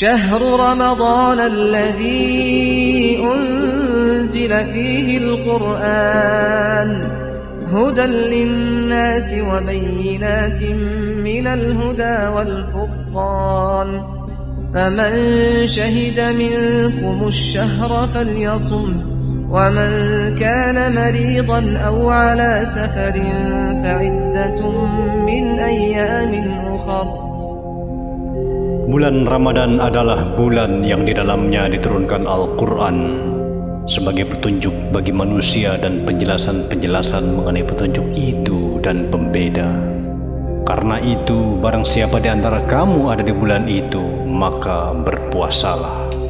شهر رمضان الذي أنزل فيه القرآن هدى للناس وبينات من الهدى والفرقان فمن شهد منكم الشهر فليصم ومن كان مريضا أو على سفر فعدة من أيام أخر Bulan Ramadan adalah bulan yang di dalamnya diturunkan Al-Quran sebagai petunjuk bagi manusia dan penjelasan-penjelasan mengenai petunjuk itu dan pembeda. Karena itu, barang siapa di antara kamu ada di bulan itu, maka berpuasalah.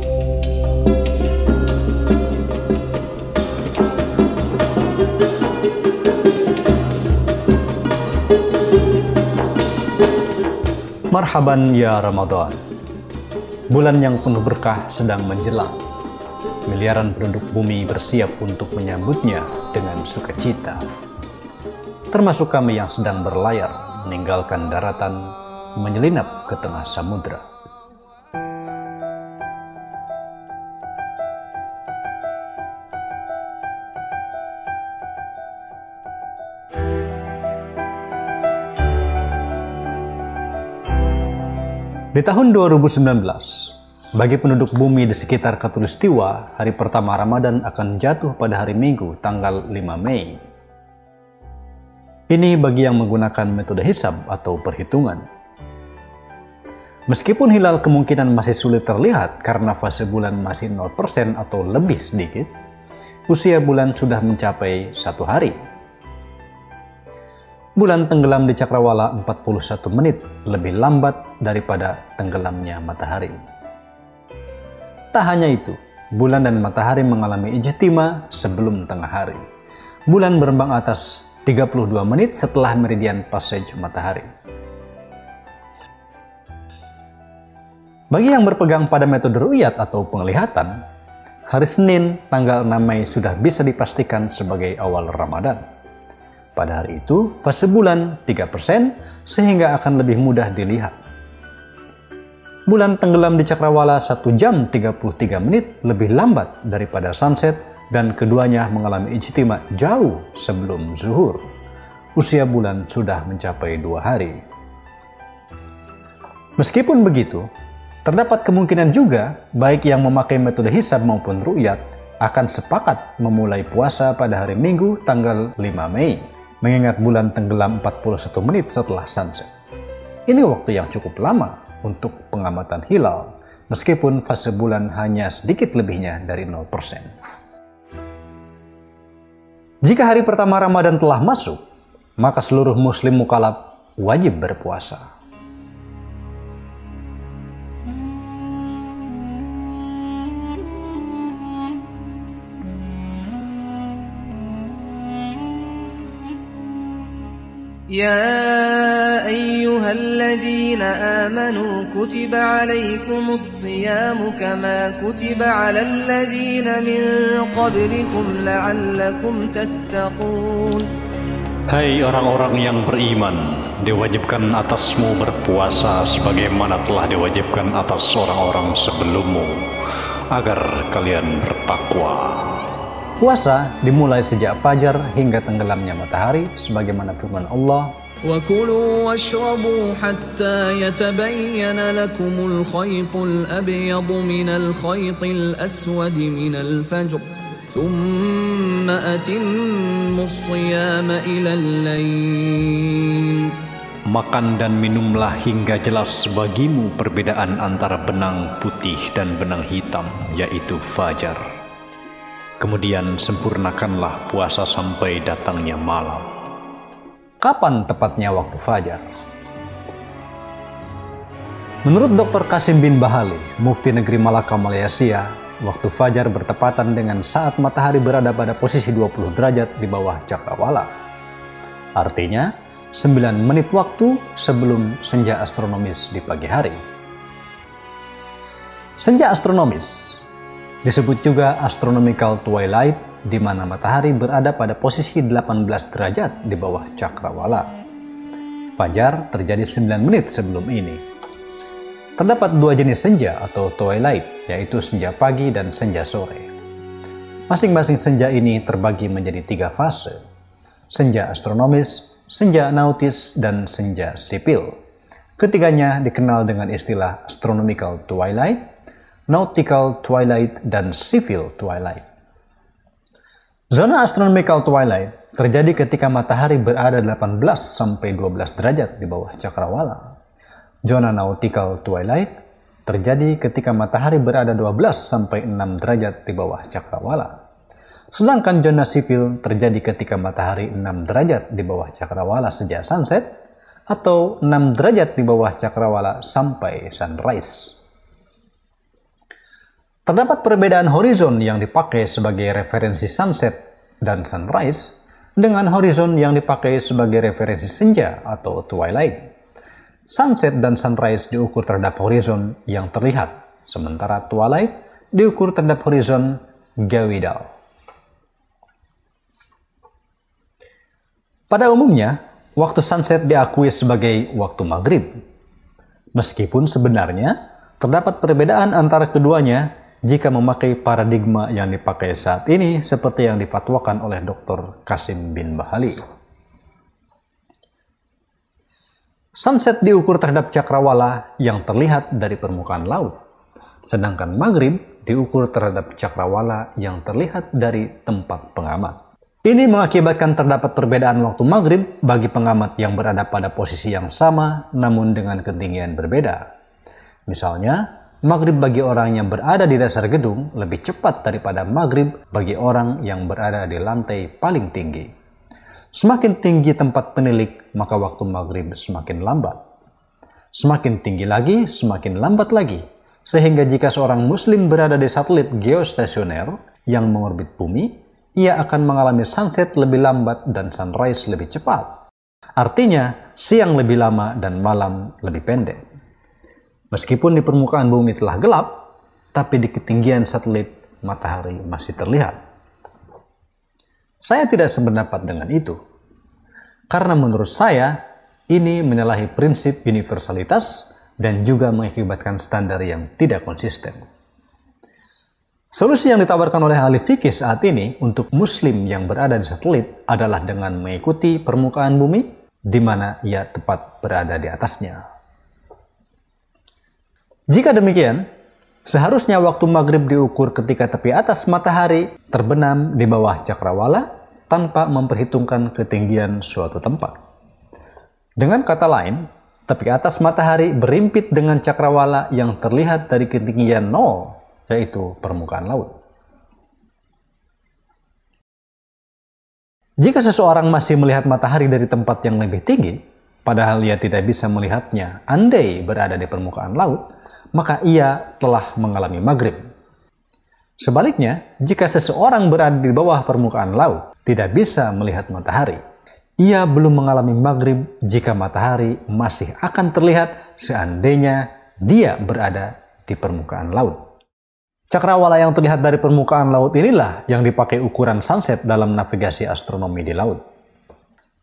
Marhaban ya Ramadan. Bulan yang penuh berkah sedang menjelang. Miliaran penduduk bumi bersiap untuk menyambutnya dengan sukacita. Termasuk kami yang sedang berlayar meninggalkan daratan menyelinap ke tengah samudra. Di tahun 2019, bagi penduduk bumi di sekitar Katulistiwa, hari pertama Ramadan akan jatuh pada hari Minggu tanggal 5 Mei. Ini bagi yang menggunakan metode hisab atau perhitungan. Meskipun hilal kemungkinan masih sulit terlihat karena fase bulan masih 0% atau lebih sedikit, usia bulan sudah mencapai satu hari Bulan tenggelam di cakrawala 41 menit lebih lambat daripada tenggelamnya matahari. Tak hanya itu, bulan dan matahari mengalami ijtima sebelum tengah hari. Bulan berembang atas 32 menit setelah meridian passage matahari. Bagi yang berpegang pada metode ru'yat atau penglihatan, hari Senin tanggal 6 Mei sudah bisa dipastikan sebagai awal Ramadan. Pada hari itu, fase bulan 3% sehingga akan lebih mudah dilihat. Bulan tenggelam di cakrawala 1 jam 33 menit lebih lambat daripada sunset dan keduanya mengalami ijtima jauh sebelum zuhur. Usia bulan sudah mencapai dua hari. Meskipun begitu, terdapat kemungkinan juga baik yang memakai metode hisab maupun ru'yat akan sepakat memulai puasa pada hari Minggu tanggal 5 Mei mengingat bulan tenggelam 41 menit setelah sunset. Ini waktu yang cukup lama untuk pengamatan hilal, meskipun fase bulan hanya sedikit lebihnya dari 0%. Jika hari pertama Ramadan telah masuk, maka seluruh muslim mukalab wajib berpuasa. يا أيها الذين آمنوا كتب عليكم الصيام كما كتب على الذين من قبلكم لعلكم تتقون Hai orang-orang yang beriman, diwajibkan atasmu berpuasa sebagaimana telah diwajibkan atas orang-orang sebelummu, agar kalian bertakwa. Puasa dimulai sejak fajar hingga tenggelamnya matahari sebagaimana firman Allah وكلوا واشربوا حتى يتبين لكم الخيط الأبيض من الخيط الأسود من الفجر ثم أتموا الصيام إلى الليل Makan dan minumlah hingga jelas bagimu perbedaan antara benang putih dan benang hitam, yaitu fajar. Kemudian sempurnakanlah puasa sampai datangnya malam. Kapan tepatnya waktu fajar? Menurut Dr. Kasim bin Bahali, Mufti Negeri Malaka, Malaysia, waktu fajar bertepatan dengan saat matahari berada pada posisi 20 derajat di bawah cakrawala. Artinya, 9 menit waktu sebelum senja astronomis di pagi hari. Senja astronomis disebut juga astronomical twilight di mana matahari berada pada posisi 18 derajat di bawah cakrawala. Fajar terjadi 9 menit sebelum ini. Terdapat dua jenis senja atau twilight, yaitu senja pagi dan senja sore. Masing-masing senja ini terbagi menjadi tiga fase, senja astronomis, senja nautis, dan senja sipil. Ketiganya dikenal dengan istilah astronomical twilight, nautical twilight, dan civil twilight. Zona astronomical twilight terjadi ketika matahari berada 18 sampai 12 derajat di bawah cakrawala Zona nautical twilight terjadi ketika matahari berada 12 sampai 6 derajat di bawah cakrawala. Sedangkan zona sipil terjadi ketika matahari 6 derajat di bawah cakrawala sejak sunset atau 6 derajat di bawah cakrawala sampai sunrise. Terdapat perbedaan horizon yang dipakai sebagai referensi sunset dan sunrise dengan horizon yang dipakai sebagai referensi senja atau twilight. Sunset dan sunrise diukur terhadap horizon yang terlihat, sementara twilight diukur terhadap horizon geoidal. Pada umumnya, waktu sunset diakui sebagai waktu maghrib. Meskipun sebenarnya terdapat perbedaan antara keduanya jika memakai paradigma yang dipakai saat ini seperti yang difatwakan oleh Dr. Kasim bin Bahali. Sunset diukur terhadap cakrawala yang terlihat dari permukaan laut, sedangkan maghrib diukur terhadap cakrawala yang terlihat dari tempat pengamat. Ini mengakibatkan terdapat perbedaan waktu maghrib bagi pengamat yang berada pada posisi yang sama namun dengan ketinggian berbeda. Misalnya, maghrib bagi orang yang berada di dasar gedung lebih cepat daripada maghrib bagi orang yang berada di lantai paling tinggi. Semakin tinggi tempat penilik, maka waktu maghrib semakin lambat. Semakin tinggi lagi, semakin lambat lagi. Sehingga jika seorang muslim berada di satelit geostasioner yang mengorbit bumi, ia akan mengalami sunset lebih lambat dan sunrise lebih cepat. Artinya, siang lebih lama dan malam lebih pendek. Meskipun di permukaan bumi telah gelap, tapi di ketinggian satelit matahari masih terlihat. Saya tidak sependapat dengan itu. Karena menurut saya, ini menyalahi prinsip universalitas dan juga mengakibatkan standar yang tidak konsisten. Solusi yang ditawarkan oleh ahli fikih saat ini untuk muslim yang berada di satelit adalah dengan mengikuti permukaan bumi di mana ia tepat berada di atasnya. Jika demikian, Seharusnya waktu maghrib diukur ketika tepi atas matahari terbenam di bawah cakrawala tanpa memperhitungkan ketinggian suatu tempat. Dengan kata lain, tepi atas matahari berimpit dengan cakrawala yang terlihat dari ketinggian nol, yaitu permukaan laut. Jika seseorang masih melihat matahari dari tempat yang lebih tinggi, padahal ia tidak bisa melihatnya andai berada di permukaan laut, maka ia telah mengalami maghrib. Sebaliknya, jika seseorang berada di bawah permukaan laut, tidak bisa melihat matahari, ia belum mengalami maghrib jika matahari masih akan terlihat seandainya dia berada di permukaan laut. Cakrawala yang terlihat dari permukaan laut inilah yang dipakai ukuran sunset dalam navigasi astronomi di laut.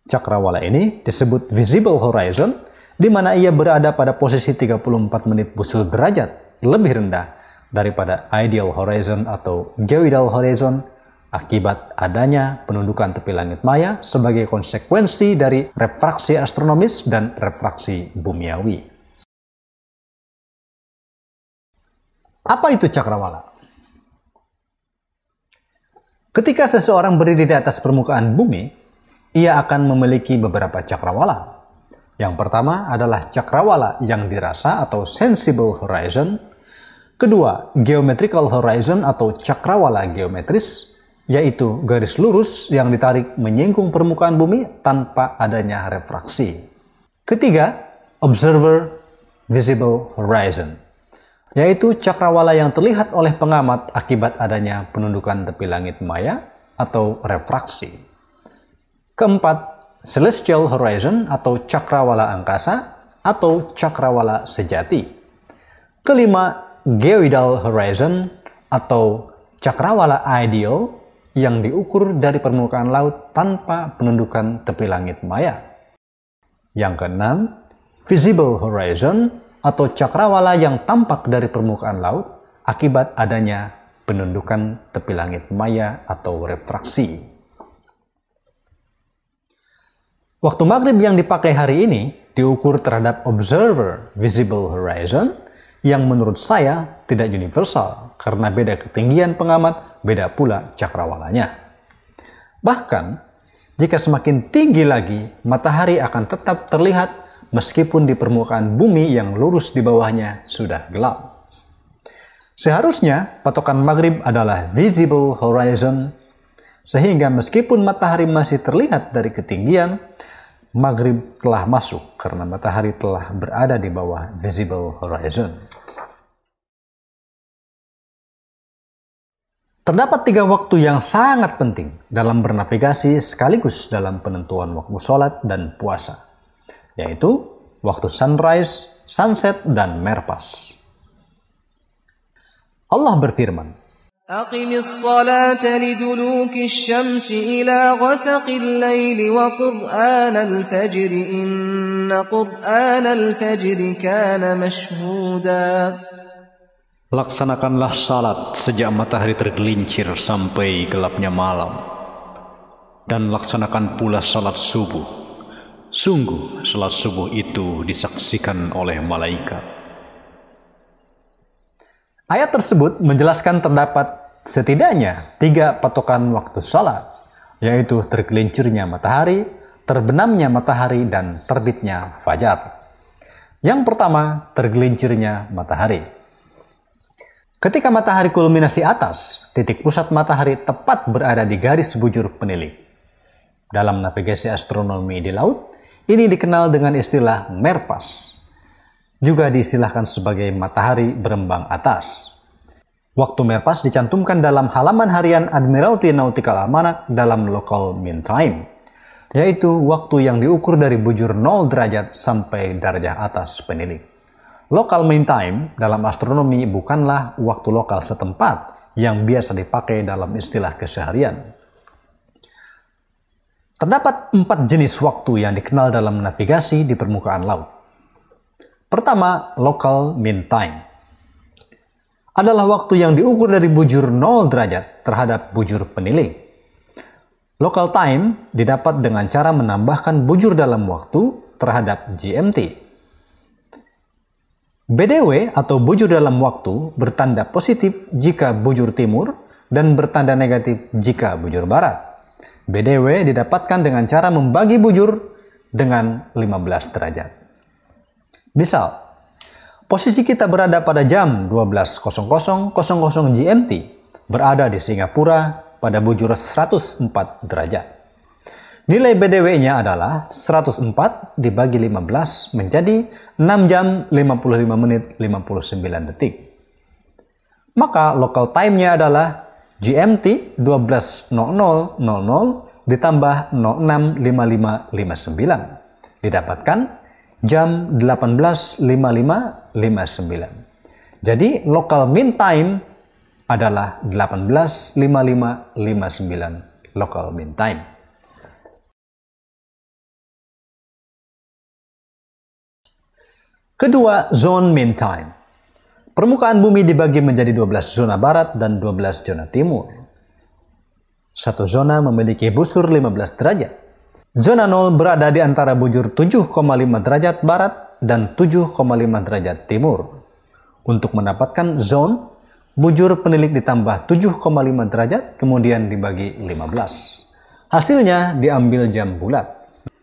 Cakrawala ini disebut visible horizon, di mana ia berada pada posisi 34 menit busul derajat lebih rendah daripada ideal horizon atau geoidal horizon akibat adanya penundukan tepi langit maya sebagai konsekuensi dari refraksi astronomis dan refraksi bumiawi. Apa itu cakrawala? Ketika seseorang berdiri di atas permukaan bumi, ia akan memiliki beberapa cakrawala. Yang pertama adalah cakrawala yang dirasa atau sensible horizon. Kedua, geometrical horizon atau cakrawala geometris, yaitu garis lurus yang ditarik menyinggung permukaan bumi tanpa adanya refraksi. Ketiga, observer visible horizon, yaitu cakrawala yang terlihat oleh pengamat akibat adanya penundukan tepi langit maya atau refraksi. Keempat, celestial horizon atau cakrawala angkasa atau cakrawala sejati. Kelima, geoidal horizon atau cakrawala ideal yang diukur dari permukaan laut tanpa penundukan tepi langit maya. Yang keenam, visible horizon atau cakrawala yang tampak dari permukaan laut akibat adanya penundukan tepi langit maya atau refraksi. Waktu maghrib yang dipakai hari ini diukur terhadap observer visible horizon yang menurut saya tidak universal karena beda ketinggian pengamat, beda pula cakrawalanya. Bahkan, jika semakin tinggi lagi, matahari akan tetap terlihat meskipun di permukaan bumi yang lurus di bawahnya sudah gelap. Seharusnya patokan maghrib adalah visible horizon, sehingga meskipun matahari masih terlihat dari ketinggian, maghrib telah masuk karena matahari telah berada di bawah visible horizon. Terdapat tiga waktu yang sangat penting dalam bernavigasi sekaligus dalam penentuan waktu sholat dan puasa, yaitu waktu sunrise, sunset, dan merpas. Allah berfirman, أقم الصلاة لدلوك الشمس إلى غسق الليل وقرآن الفجر إن قرآن الفجر كان مشهودا Laksanakanlah salat sejak matahari tergelincir sampai gelapnya malam. Dan laksanakan pula salat subuh. Sungguh salat subuh itu disaksikan oleh malaikat. Ayat tersebut menjelaskan terdapat setidaknya tiga patokan waktu salat, yaitu tergelincirnya matahari, terbenamnya matahari, dan terbitnya fajar. Yang pertama, tergelincirnya matahari. Ketika matahari kulminasi atas, titik pusat matahari tepat berada di garis bujur penilik. Dalam navigasi astronomi di laut, ini dikenal dengan istilah merpas. Juga diistilahkan sebagai matahari berembang atas. Waktu merpas dicantumkan dalam halaman harian Admiralty Nautical Almanac dalam local mean time, yaitu waktu yang diukur dari bujur 0 derajat sampai derajat atas penilik. Local mean time dalam astronomi bukanlah waktu lokal setempat yang biasa dipakai dalam istilah keseharian. Terdapat empat jenis waktu yang dikenal dalam navigasi di permukaan laut. Pertama, local mean time. Adalah waktu yang diukur dari bujur 0 derajat terhadap bujur penilik. Local time didapat dengan cara menambahkan bujur dalam waktu terhadap GMT BDW atau bujur dalam waktu bertanda positif jika bujur timur dan bertanda negatif jika bujur barat. BDW didapatkan dengan cara membagi bujur dengan 15 derajat. Misal, posisi kita berada pada jam 12.00 GMT berada di Singapura pada bujur 104 derajat. Nilai BDW-nya adalah 104 dibagi 15 menjadi 6 jam 55 menit 59 detik. Maka local time-nya adalah GMT 12.00 ditambah 065559 didapatkan jam 18.5559. Jadi local mean time adalah 18.5559 local mean time. Kedua, zone mean time. Permukaan bumi dibagi menjadi 12 zona barat dan 12 zona timur. Satu zona memiliki busur 15 derajat. Zona 0 berada di antara bujur 7,5 derajat barat dan 7,5 derajat timur. Untuk mendapatkan zone, bujur penilik ditambah 7,5 derajat kemudian dibagi 15. Hasilnya diambil jam bulat.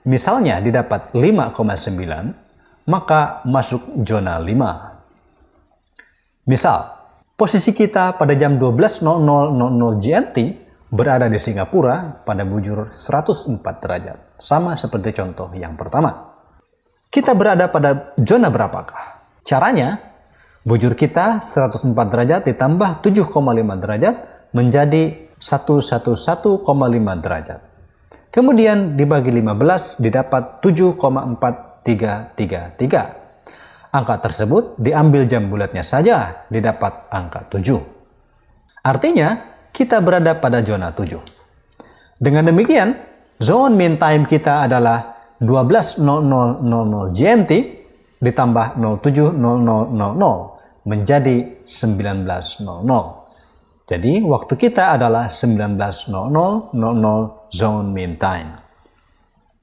Misalnya didapat 5,9 maka masuk zona 5. Misal, posisi kita pada jam 12.00 GMT berada di Singapura pada bujur 104 derajat. Sama seperti contoh yang pertama. Kita berada pada zona berapakah? Caranya, bujur kita 104 derajat ditambah 7,5 derajat menjadi 111,5 derajat. Kemudian dibagi 15 didapat 7,4 333. Angka tersebut diambil jam bulatnya saja didapat angka 7. Artinya, kita berada pada zona 7. Dengan demikian, zone mean time kita adalah 12.0000 GMT ditambah 070000 menjadi 19.00. Jadi waktu kita adalah 19.00 zone mean time.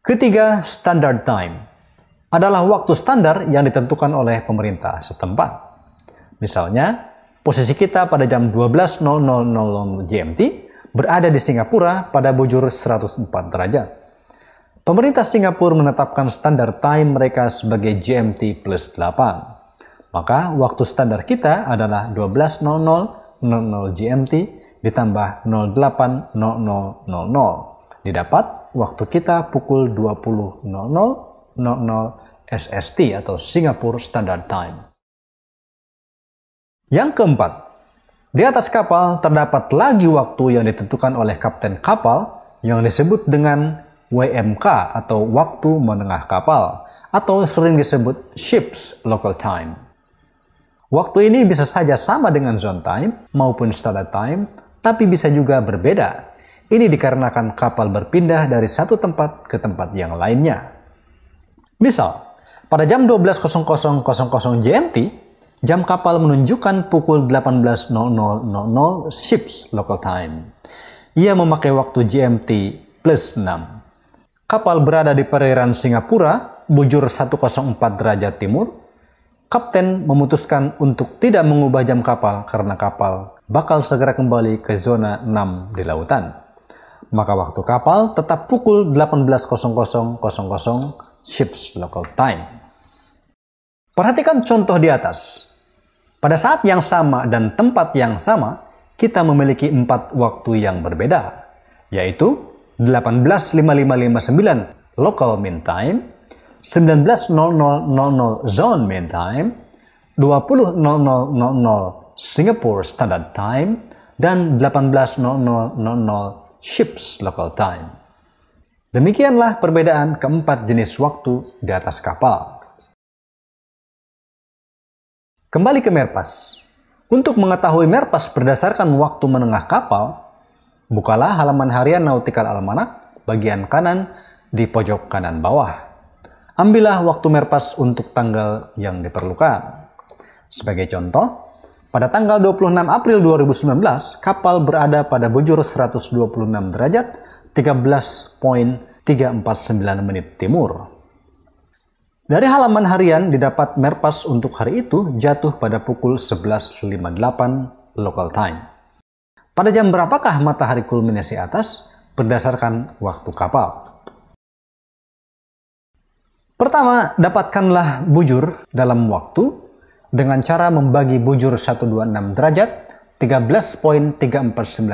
Ketiga, standard time adalah waktu standar yang ditentukan oleh pemerintah setempat. Misalnya, posisi kita pada jam 12.00 GMT berada di Singapura pada bujur 104 derajat. Pemerintah Singapura menetapkan standar time mereka sebagai GMT plus 8. Maka waktu standar kita adalah 12.00 GMT ditambah 08.00 didapat waktu kita pukul 20.00 SST atau Singapore Standard Time. Yang keempat, di atas kapal terdapat lagi waktu yang ditentukan oleh kapten kapal yang disebut dengan WMK atau waktu menengah kapal atau sering disebut ships local time. Waktu ini bisa saja sama dengan zone time maupun standard time, tapi bisa juga berbeda. Ini dikarenakan kapal berpindah dari satu tempat ke tempat yang lainnya. Misal, pada jam 12.00 GMT, jam kapal menunjukkan pukul 18.00 ships local time. Ia memakai waktu GMT plus 6. Kapal berada di perairan Singapura, bujur 104 derajat timur. Kapten memutuskan untuk tidak mengubah jam kapal karena kapal bakal segera kembali ke zona 6 di lautan. Maka waktu kapal tetap pukul 18.00 ships local time. Perhatikan contoh di atas. Pada saat yang sama dan tempat yang sama, kita memiliki empat waktu yang berbeda, yaitu 18.5559 local mean time, 19.0000 zone mean time, 20.0000 Singapore Standard Time, dan 18.0000 ships local time. Demikianlah perbedaan keempat jenis waktu di atas kapal. Kembali ke Merpas. Untuk mengetahui Merpas berdasarkan waktu menengah kapal, Bukalah halaman harian Nautical Almanac bagian kanan di pojok kanan bawah. Ambillah waktu merpas untuk tanggal yang diperlukan. Sebagai contoh, pada tanggal 26 April 2019, kapal berada pada bujur 126 derajat 13.349 menit timur. Dari halaman harian didapat merpas untuk hari itu jatuh pada pukul 11.58 local time. Pada jam berapakah matahari kulminasi atas berdasarkan waktu kapal? Pertama, dapatkanlah bujur dalam waktu dengan cara membagi bujur 126 derajat 13.349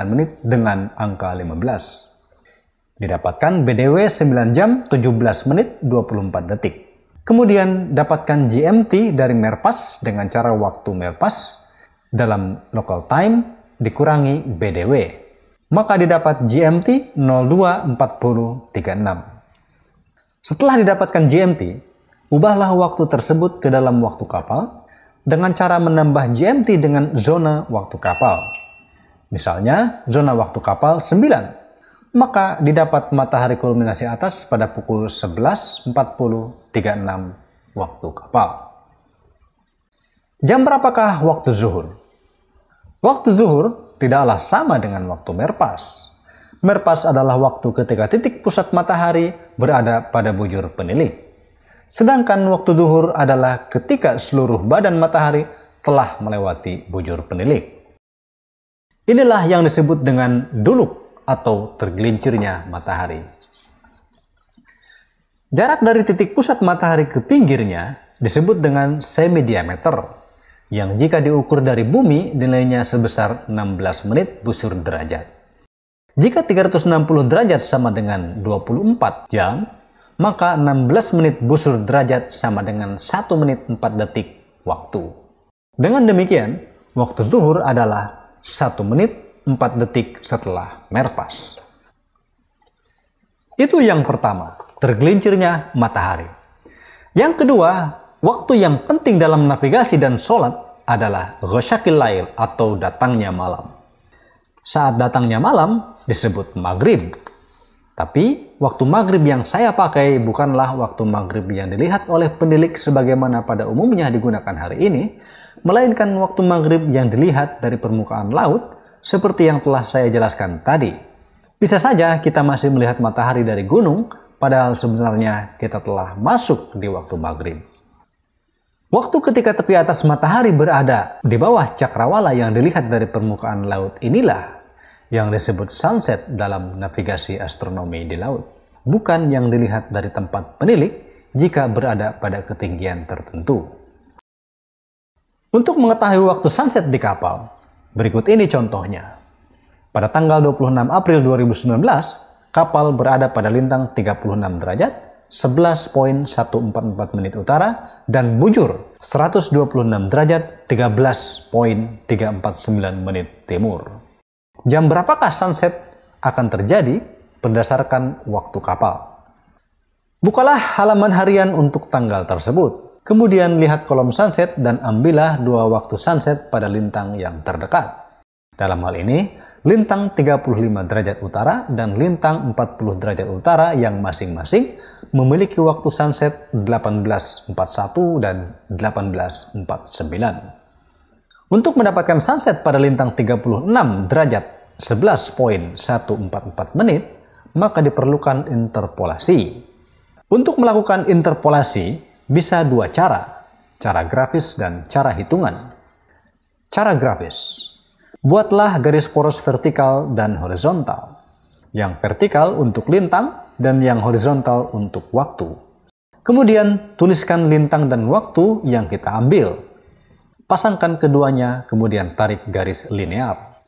menit dengan angka 15. Didapatkan BDW 9 jam 17 menit 24 detik. Kemudian dapatkan GMT dari Merpas dengan cara waktu Merpas dalam local time dikurangi BDW. Maka didapat GMT 024036. Setelah didapatkan GMT, ubahlah waktu tersebut ke dalam waktu kapal dengan cara menambah GMT dengan zona waktu kapal. Misalnya, zona waktu kapal 9 maka didapat matahari kulminasi atas pada pukul 11.40.36 waktu kapal. Jam berapakah waktu zuhur? Waktu zuhur tidaklah sama dengan waktu merpas. Merpas adalah waktu ketika titik pusat matahari berada pada bujur penilik. Sedangkan waktu zuhur adalah ketika seluruh badan matahari telah melewati bujur penilik. Inilah yang disebut dengan duluk atau tergelincirnya matahari. Jarak dari titik pusat matahari ke pinggirnya disebut dengan semi diameter yang jika diukur dari bumi nilainya sebesar 16 menit busur derajat. Jika 360 derajat sama dengan 24 jam, maka 16 menit busur derajat sama dengan 1 menit 4 detik waktu. Dengan demikian, waktu zuhur adalah 1 menit 4 detik setelah merpas. Itu yang pertama, tergelincirnya matahari. Yang kedua, Waktu yang penting dalam navigasi dan sholat adalah ghosyakil lail atau datangnya malam. Saat datangnya malam disebut maghrib. Tapi waktu maghrib yang saya pakai bukanlah waktu maghrib yang dilihat oleh penilik sebagaimana pada umumnya digunakan hari ini, melainkan waktu maghrib yang dilihat dari permukaan laut seperti yang telah saya jelaskan tadi. Bisa saja kita masih melihat matahari dari gunung, padahal sebenarnya kita telah masuk di waktu maghrib. Waktu ketika tepi atas matahari berada di bawah cakrawala yang dilihat dari permukaan laut inilah yang disebut sunset dalam navigasi astronomi di laut, bukan yang dilihat dari tempat penilik jika berada pada ketinggian tertentu. Untuk mengetahui waktu sunset di kapal, berikut ini contohnya. Pada tanggal 26 April 2019, kapal berada pada lintang 36 derajat, 11.144 menit utara, dan bujur 126 derajat, 13.349 menit timur. Jam berapakah sunset akan terjadi berdasarkan waktu kapal? Bukalah halaman harian untuk tanggal tersebut. Kemudian lihat kolom sunset dan ambillah dua waktu sunset pada lintang yang terdekat. Dalam hal ini, lintang 35 derajat utara dan lintang 40 derajat utara yang masing-masing memiliki waktu sunset 1841 dan 1849. Untuk mendapatkan sunset pada lintang 36 derajat 11.144 menit, maka diperlukan interpolasi. Untuk melakukan interpolasi bisa dua cara, cara grafis dan cara hitungan. Cara grafis. Buatlah garis poros vertikal dan horizontal. Yang vertikal untuk lintang dan yang horizontal untuk waktu. Kemudian tuliskan lintang dan waktu yang kita ambil Pasangkan keduanya, kemudian tarik garis linear.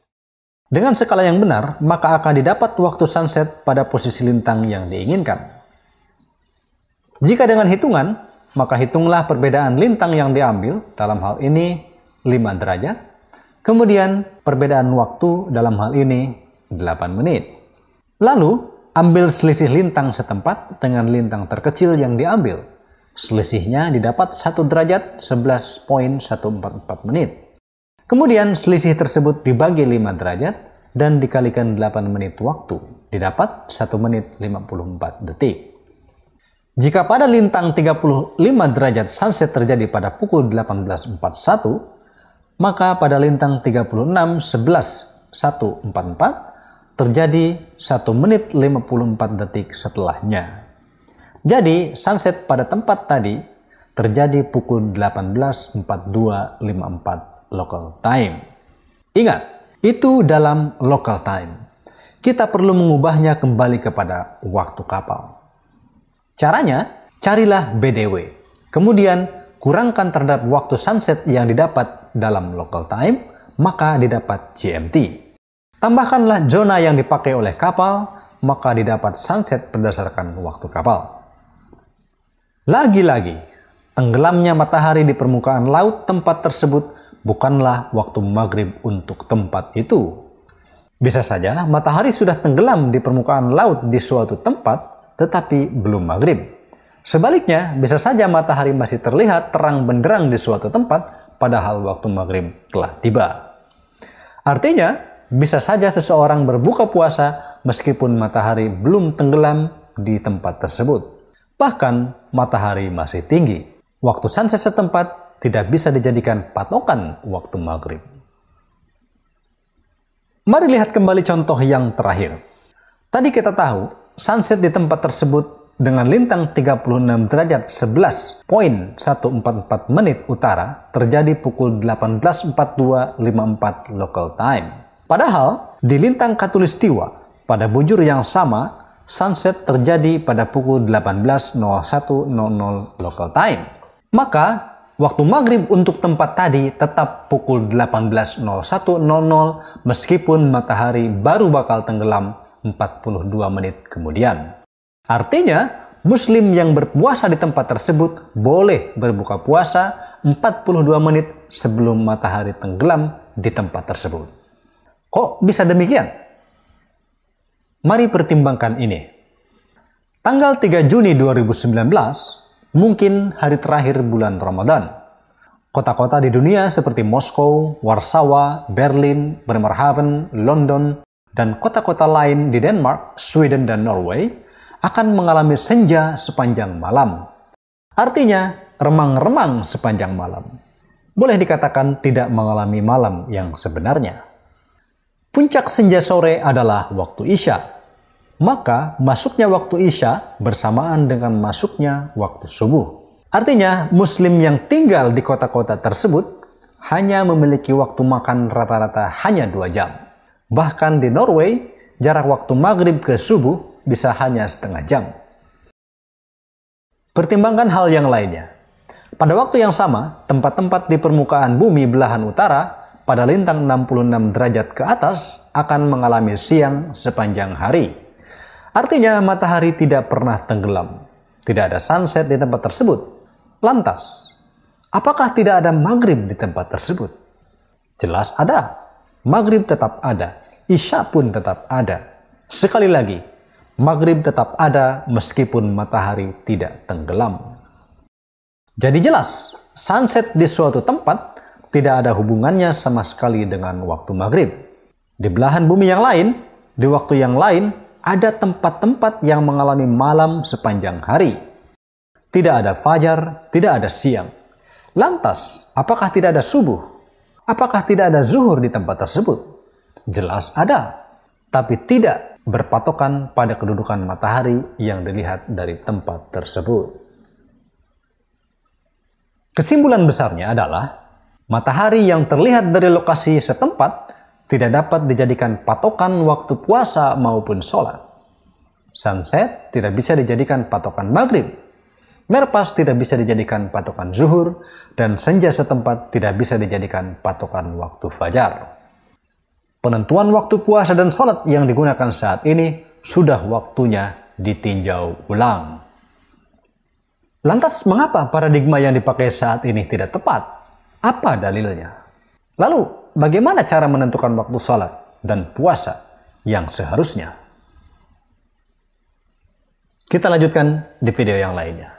Dengan skala yang benar, maka akan didapat waktu sunset pada posisi lintang yang diinginkan. Jika dengan hitungan, maka hitunglah perbedaan lintang yang diambil, dalam hal ini 5 derajat, kemudian perbedaan waktu dalam hal ini 8 menit. Lalu, ambil selisih lintang setempat dengan lintang terkecil yang diambil, Selisihnya didapat 1 derajat 11.144 menit. Kemudian selisih tersebut dibagi 5 derajat dan dikalikan 8 menit waktu. Didapat 1 menit 54 detik. Jika pada lintang 35 derajat sunset terjadi pada pukul 18.41, maka pada lintang 36 11 144 terjadi 1 menit 54 detik setelahnya. Jadi, sunset pada tempat tadi terjadi pukul 18.4254 local time. Ingat, itu dalam local time. Kita perlu mengubahnya kembali kepada waktu kapal. Caranya, carilah BDW. Kemudian, kurangkan terhadap waktu sunset yang didapat dalam local time, maka didapat GMT. Tambahkanlah zona yang dipakai oleh kapal, maka didapat sunset berdasarkan waktu kapal. Lagi-lagi, tenggelamnya matahari di permukaan laut tempat tersebut bukanlah waktu maghrib untuk tempat itu. Bisa saja matahari sudah tenggelam di permukaan laut di suatu tempat, tetapi belum maghrib. Sebaliknya, bisa saja matahari masih terlihat terang benderang di suatu tempat, padahal waktu maghrib telah tiba. Artinya, bisa saja seseorang berbuka puasa meskipun matahari belum tenggelam di tempat tersebut. Bahkan matahari masih tinggi. Waktu sunset setempat tidak bisa dijadikan patokan waktu maghrib. Mari lihat kembali contoh yang terakhir. Tadi kita tahu sunset di tempat tersebut dengan lintang 36 derajat 11.144 menit utara terjadi pukul 18.42.54 local time. Padahal di lintang Katulistiwa pada bujur yang sama sunset terjadi pada pukul 18.01.00 local time. Maka, waktu maghrib untuk tempat tadi tetap pukul 18.01.00 meskipun matahari baru bakal tenggelam 42 menit kemudian. Artinya, Muslim yang berpuasa di tempat tersebut boleh berbuka puasa 42 menit sebelum matahari tenggelam di tempat tersebut. Kok bisa demikian? Mari pertimbangkan ini. Tanggal 3 Juni 2019 mungkin hari terakhir bulan Ramadan. Kota-kota di dunia seperti Moskow, Warsawa, Berlin, Bremerhaven, London, dan kota-kota lain di Denmark, Sweden, dan Norway akan mengalami senja sepanjang malam. Artinya, remang-remang sepanjang malam. Boleh dikatakan tidak mengalami malam yang sebenarnya. Puncak senja sore adalah waktu Isya. Maka masuknya waktu Isya bersamaan dengan masuknya waktu subuh. Artinya, muslim yang tinggal di kota-kota tersebut hanya memiliki waktu makan rata-rata hanya dua jam. Bahkan di Norway, jarak waktu maghrib ke subuh bisa hanya setengah jam. Pertimbangkan hal yang lainnya. Pada waktu yang sama, tempat-tempat di permukaan bumi belahan utara pada lintang 66 derajat ke atas akan mengalami siang sepanjang hari. Artinya matahari tidak pernah tenggelam. Tidak ada sunset di tempat tersebut. Lantas, apakah tidak ada maghrib di tempat tersebut? Jelas ada. Maghrib tetap ada. Isya pun tetap ada. Sekali lagi, maghrib tetap ada meskipun matahari tidak tenggelam. Jadi jelas, sunset di suatu tempat tidak ada hubungannya sama sekali dengan waktu maghrib. Di belahan bumi yang lain, di waktu yang lain, ada tempat-tempat yang mengalami malam sepanjang hari. Tidak ada fajar, tidak ada siang. Lantas, apakah tidak ada subuh? Apakah tidak ada zuhur di tempat tersebut? Jelas ada, tapi tidak berpatokan pada kedudukan matahari yang dilihat dari tempat tersebut. Kesimpulan besarnya adalah matahari yang terlihat dari lokasi setempat tidak dapat dijadikan patokan waktu puasa maupun sholat. Sunset tidak bisa dijadikan patokan maghrib. Merpas tidak bisa dijadikan patokan zuhur, dan senja setempat tidak bisa dijadikan patokan waktu fajar. Penentuan waktu puasa dan sholat yang digunakan saat ini sudah waktunya ditinjau ulang. Lantas mengapa paradigma yang dipakai saat ini tidak tepat? Apa dalilnya? Lalu bagaimana cara menentukan waktu sholat dan puasa yang seharusnya? Kita lanjutkan di video yang lainnya.